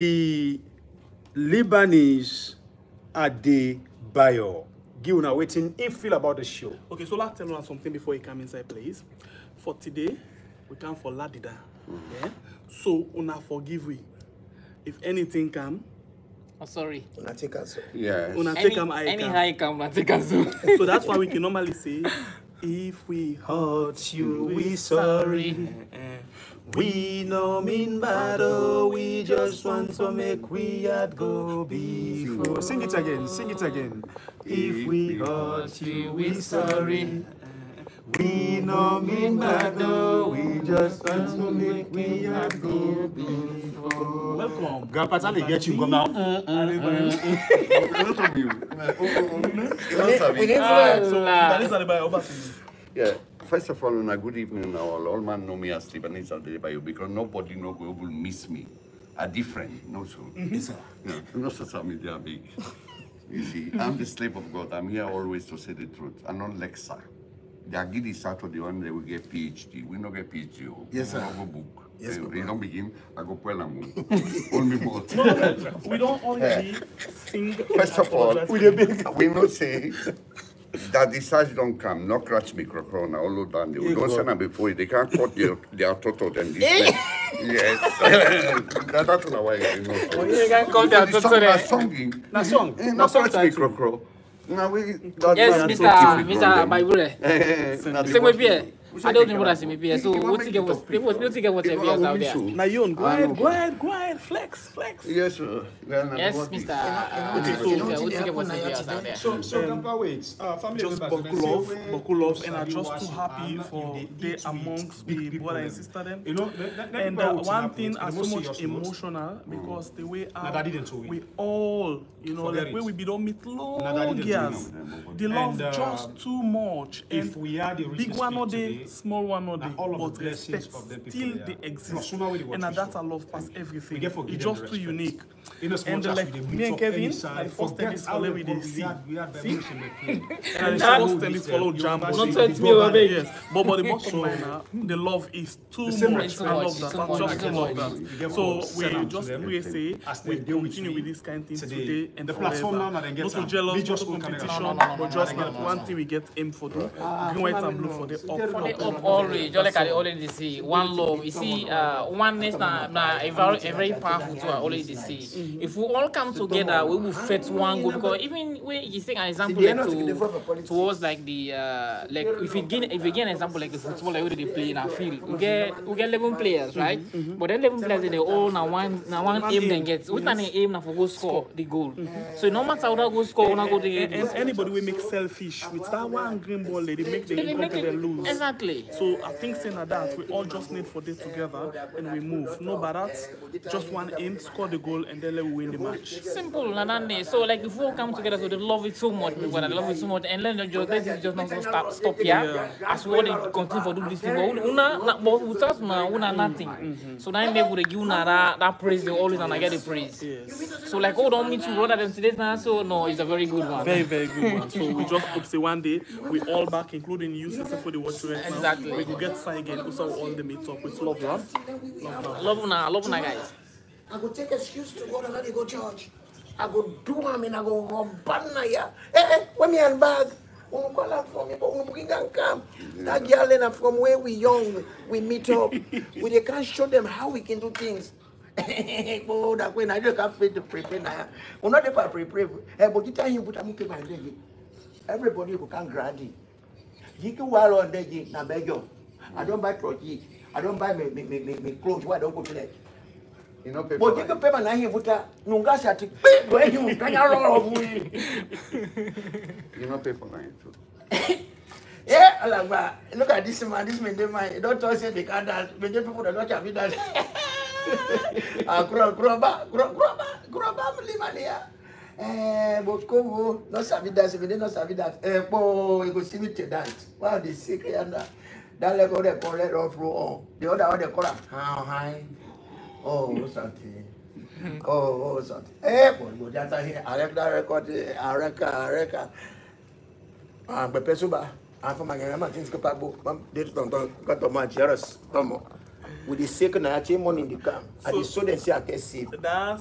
the Lebanese Adebayo. Give una waiting if feel about the show. Okay, so let's tell us something before you come inside, please. For today, we come for Ladida. Yeah? So, una forgive we. If anything come, Oh, sorry. Una take us. Yes. una Any, take them I any high come, na take us. So that's why we can normally say, if we hurt you, we sorry. Eh, We no mean battle, oh, we just want to make we had go before. Sing it again, sing it again. If we hurt you, we sorry. We no mean battle, we just want to make we had go before. Welcome. Grandpa Charlie get you come now. We need Alright, to so that is Adebayo, over to you. Yeah. First of all, and a good evening all. All man know me as Lebanese Adebayo because nobody no go will miss me. A different, no so. Yes, sir. Yeah, no so media big. You see, I'm the slave of God. I'm here always to say the truth. I'm not. They are giddy Saturday one day we get PhD. We don't get PhD. oh. Yes, sir. We no book. Yes, Eh, we don't begin. I go pull them. Hold me both. No, no, no. We don't only sing. First of all, we know say that the size don't come, no scratch microphone, all of that. We don't send them before they can't cut their, their total then this way. Yes. That's not why you know. so. You can cut their The total song- there. the song, Na song, eh, na no song scratch title. microphone. Now we, that's Yes, why I Mr. don't keep it Mr. from them. Bible. Eh, na the Same way what- here. we I don't know what a- I say maybe here. So You want what make you get it was topic. what you get what You you know, out I there. will Now, Yon, go ahead, go ahead, go ahead, flex, flex. Yes, sir. Yes, Mr. Okay, so- what you get what you get what you get out there. So, so Grandpa, wait. Uh, family Just members, buckle they off, say, buckle off, and I'm just too happy for you dey they amongst big the brother and sister them. You know, And uh, one thing put are so much emotional because the way Na how daddy them too. we all, you know, Forget like where we be don't meet long years. The love just too much. if And we had the big richest one no speak day, today, small one no na day, all of the but blessings respect of them people still there. they No, exist. sooner we dey watch And uh, this that show. I love past everything. We get for It's give them just the too respect. unique. In as And much as like we dey me meet and up Kevin, any na side, the first time forget this how follow we we go- dey we see. had- we had See? Beverly Shemeke. And the That- first time this follow Jambo. Not to hurt me, oh, abeg. Yes, but but the bottom line now, the love is too same much. respect. I love It's that. too I much, just it's too love much. You that. get So what sell am we to just them. we say As we they deal with continue you with this kind of thing today. today and The forever. platform now, now they get Not to am. jealous, We not just to own camera. competition, No, no, no, no, but just no, like no, no, one no. thing we get aim for do. Green, white and blue for the up. For up. up always, just like I already say, one love. You see, uh, oneness na na a very, a very powerful tool. I already say. If we all come together, we will fit one goal. Because even when you take an example like to towards like the uh, like if you gain if you get an example like the football like where they play in a field, we get we get eleven players, right? But then eleven players they all now one now one aim then get. Which one aim now for go score the goal. So no matter how that go score, when I go And, and the anybody will make selfish with that one green ball, they make the they make incomplete it lose. exactly. So I think saying like that, we all just need for day together and we move. No, but that's just one aim, score the goal, and then let we win the match. Simple, they- so like if we all come together, so they love it so much, people they love it so much, and then they just let it just not stop stop here. As we all continue for do this thing, but una na- but without una una nothing. Mm-hmm. So now maybe they give una that, that praise they always and I get the praise. Yes. So like hold on me to rather than today now, so no, it's a very good one. Very, very good one. So we just hope say one day we all back, including you, for the watch. Exactly. We could get signed again. Also, all the meet up with love, one. love. love una, love una guys. I go take excuse to go and let go church. I go do am and I go run banana ya. Eh eh, when me and bag. Unu call am for me, but unu bring am come. That girl and from where we young, we meet up. we they can show them how we can do things. oh, that when I just have faith to prepare now. We're not there for prepare. Eh, but you tell him put am okay my leg. Everybody will come grant it. You can wear on the na beg you. I don't buy troji. I don't buy me me me me, me clothes. Why don't go to that? You know, pay But for you can life. pay my nine buta nunga shati pe when you can you roll of we. You know, pay for life too. Yeah, alagba. Look at this man. This man, they man. Don't talk say they can't dance. But the people that don't have dance. Ah, kuro kuro ba kuro kuro ba kuro ba lima niya. Eh, but kowo no sabi dance. But they no sabi dance. Eh, po you go see me to dance. Wow, the sick yanda. That leg all they call it off row on. The other one they call it how high. Oh, something. Oh, oh, something. Eh, boy, go dance here. I record that record. I record, I record. Ah, but peso ba? Ah, for my grandma things ko pagbo. Mam, dito tong tong kato man cheros. Tomo. with the second na actually money in the camp. I So- dey show them say I get safe. that